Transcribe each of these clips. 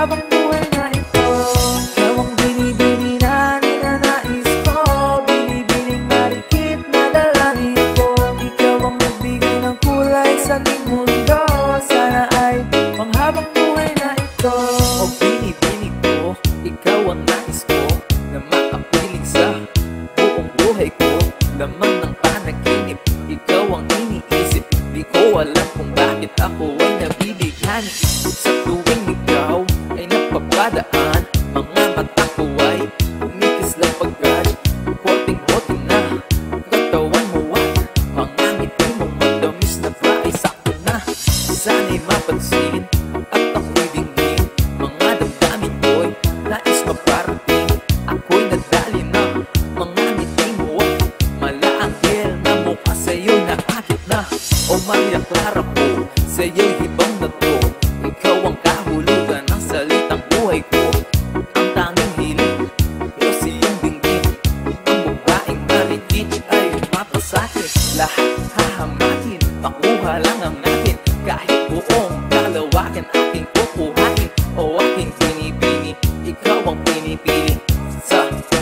have a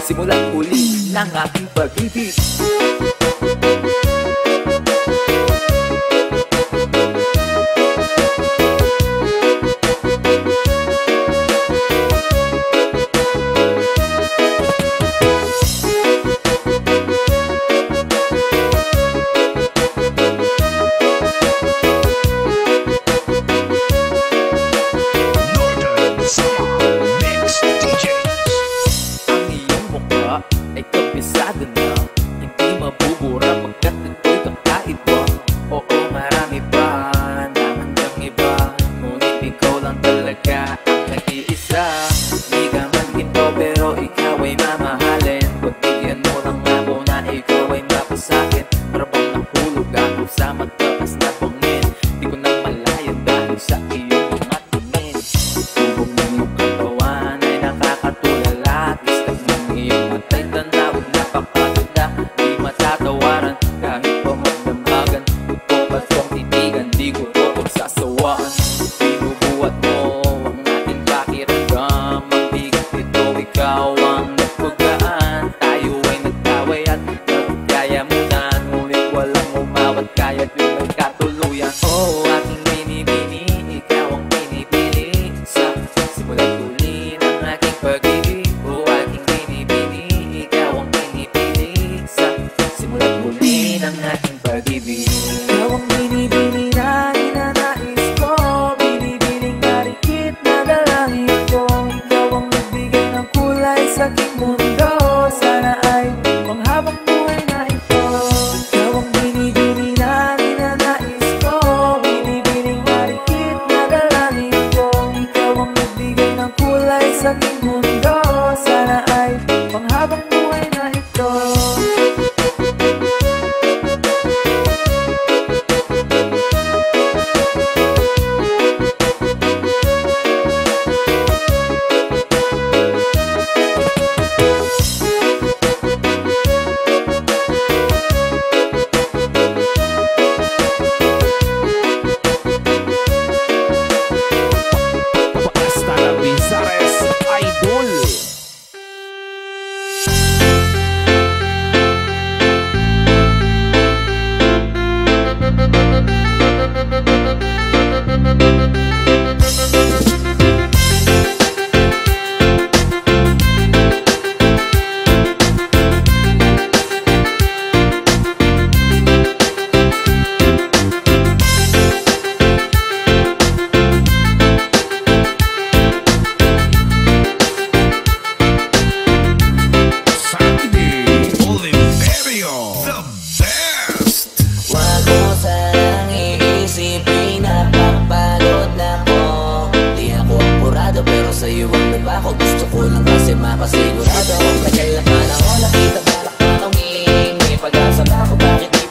Sa simulat uli ng ating pag-ibig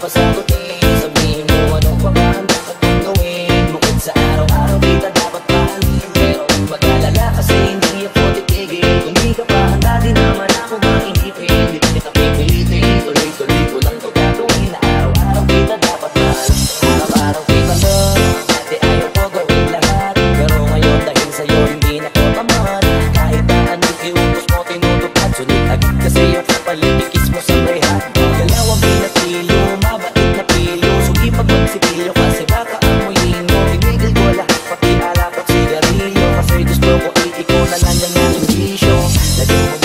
cosas. sencillo. La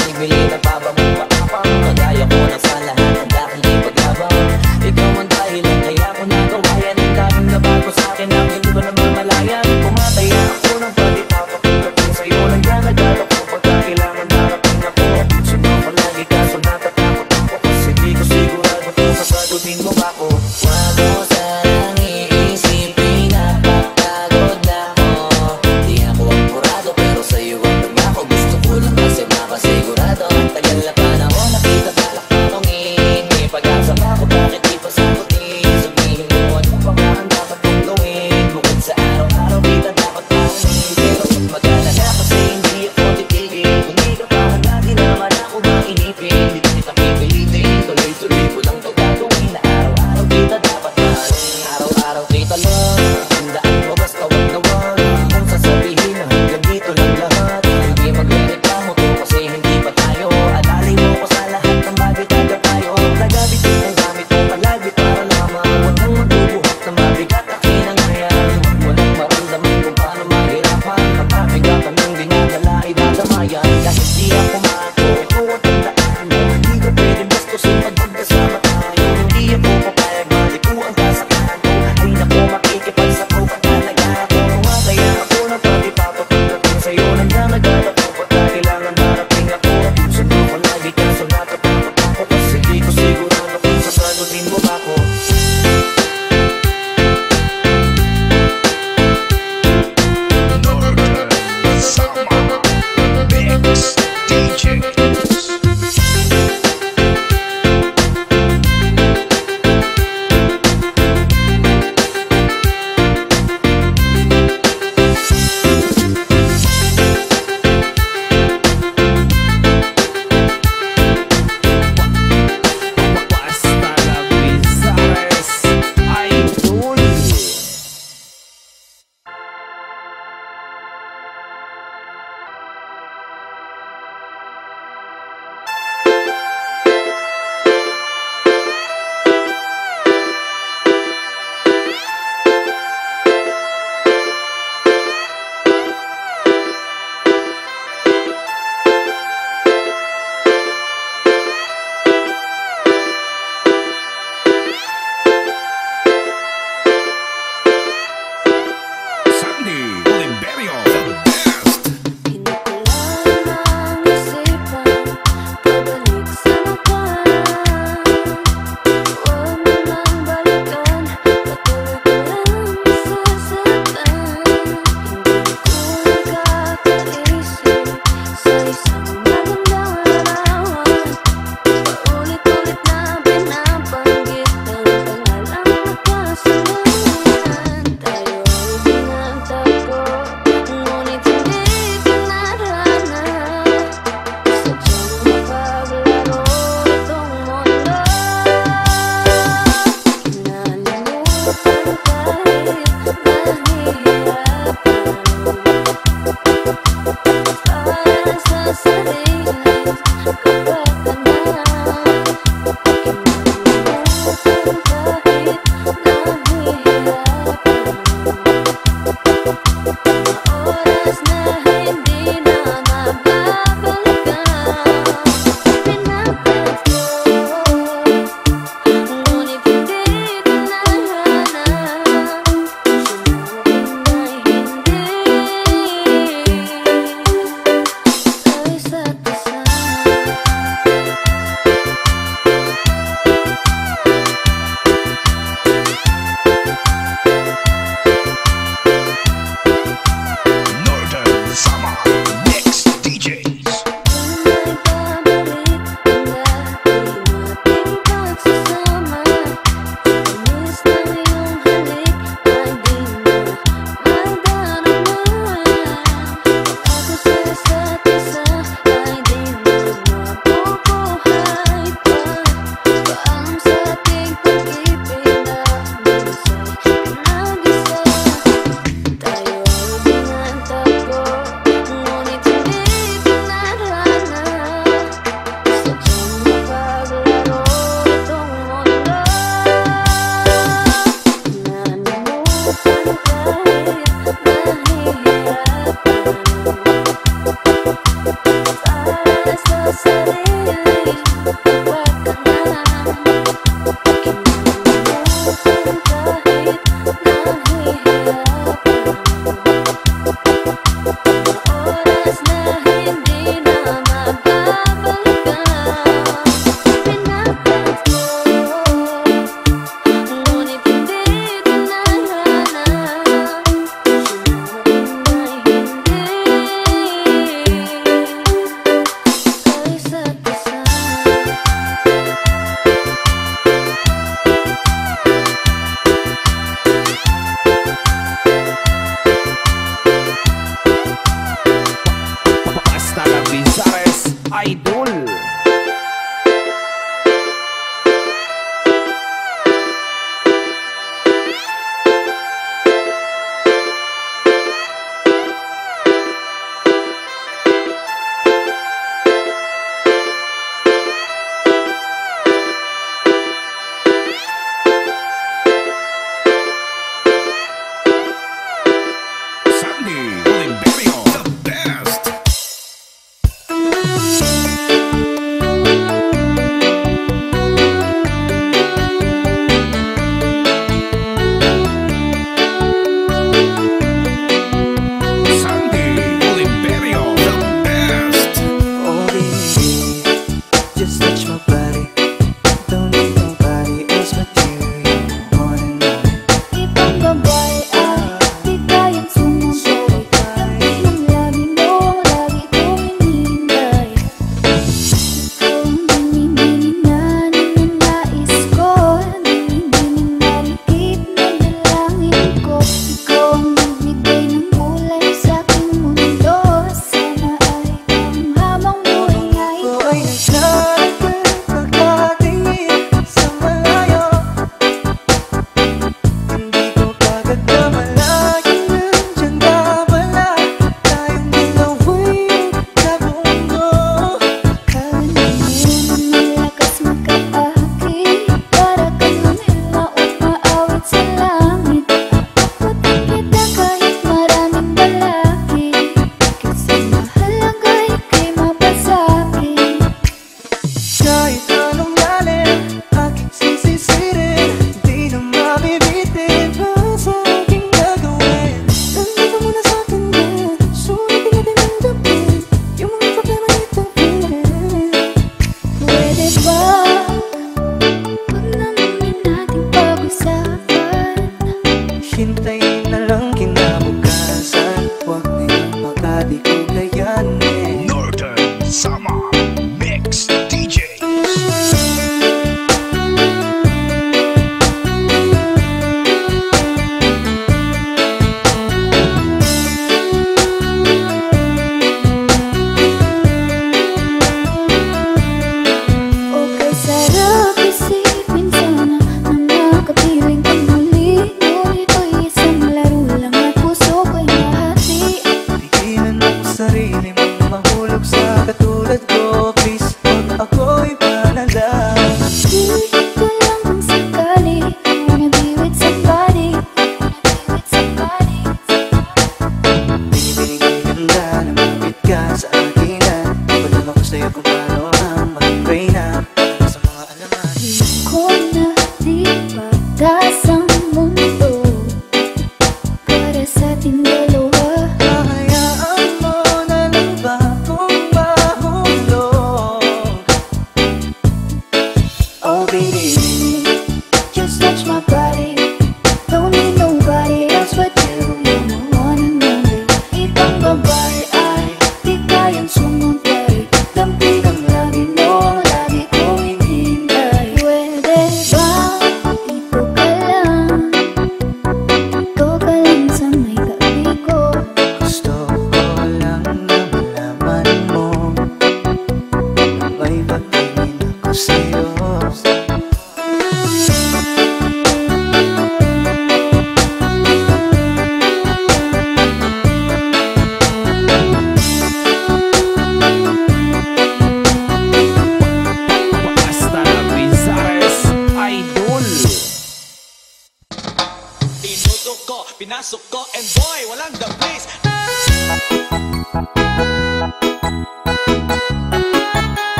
Puso ko, pinasok ko And boy, walang the place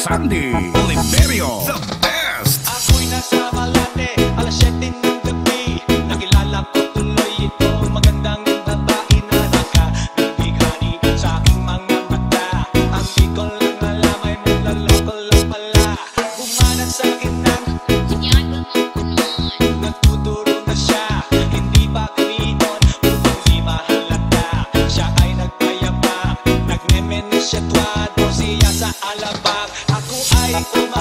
Sunday life.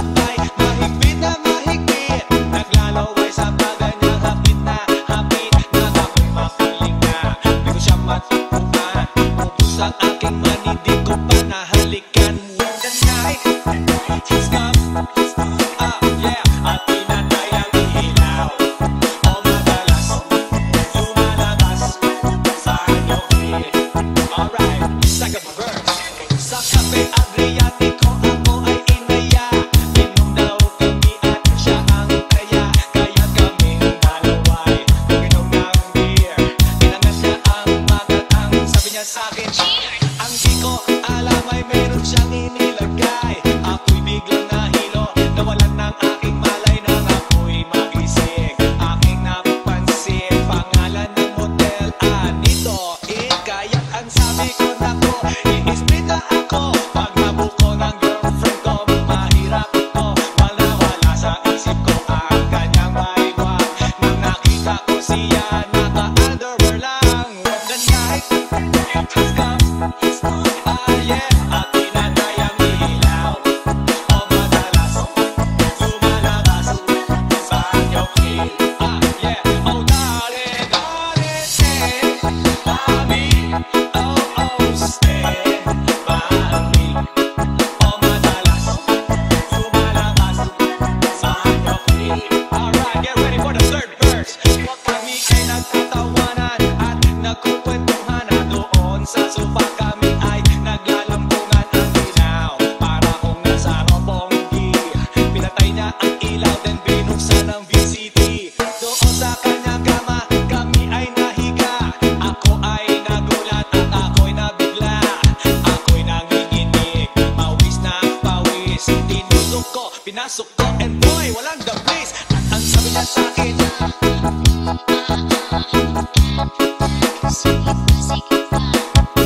pinasok ko And boy, walang the place. At ang sabi niya sa akin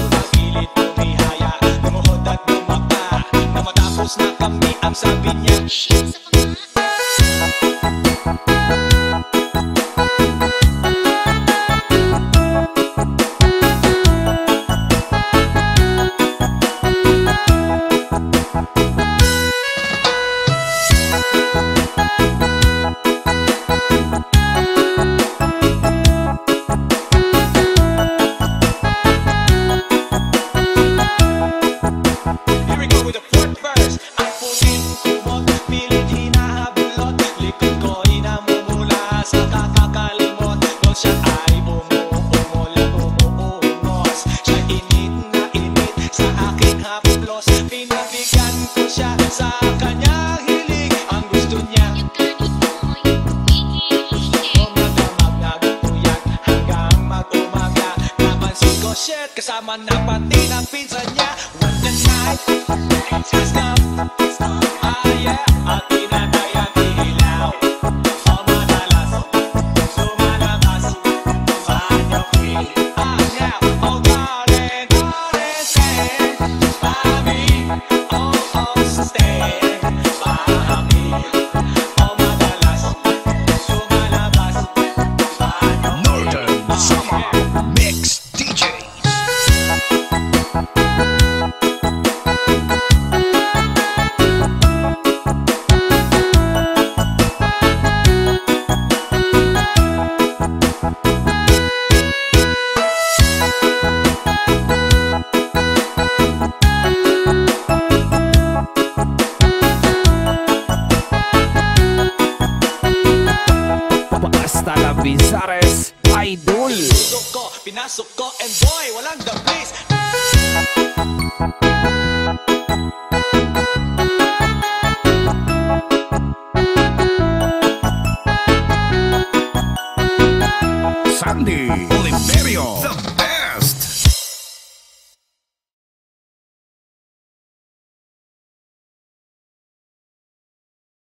Pagilit umihaya Tumuhod at bumaba. Na matapos na kami Ang sabi niya. Shit. Basta la Bizares Idol Pinasok ko, pinasok ko and